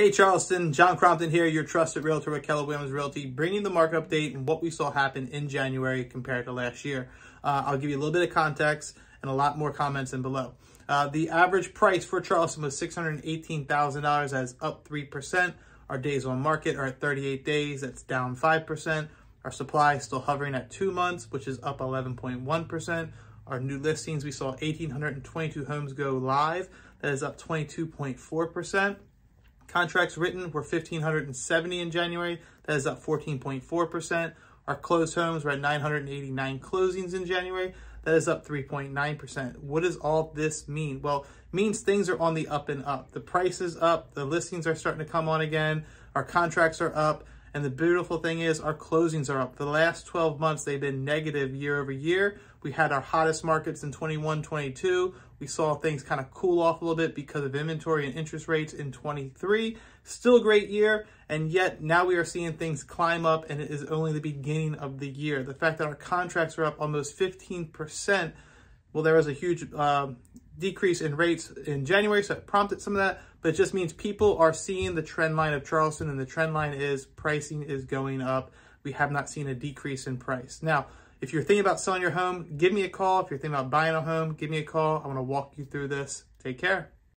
Hey Charleston, Jon Crompton here, your trusted realtor with Keller Williams Realty, bringing the market update and what we saw happen in January compared to last year. Uh, I'll give you a little bit of context and a lot more comments in below. Uh, the average price for Charleston was $618,000, that's up 3%. Our days on market are at 38 days, that's down 5%. Our supply is still hovering at two months, which is up 11.1%. Our new listings, we saw 1,822 homes go live, that is up 22.4%. Contracts written were 1,570 in January. That is up 14.4%. Our closed homes were at 989 closings in January. That is up 3.9%. What does all this mean? Well, means things are on the up and up. The price is up. The listings are starting to come on again. Our contracts are up. And the beautiful thing is our closings are up. For the last 12 months, they've been negative year over year. We had our hottest markets in 21, 22. We saw things kind of cool off a little bit because of inventory and interest rates in 23. Still a great year. And yet now we are seeing things climb up and it is only the beginning of the year. The fact that our contracts are up almost 15%, well, there was a huge um, decrease in rates in January, so it prompted some of that, but it just means people are seeing the trend line of Charleston, and the trend line is pricing is going up. We have not seen a decrease in price. Now, if you're thinking about selling your home, give me a call. If you're thinking about buying a home, give me a call. I want to walk you through this. Take care.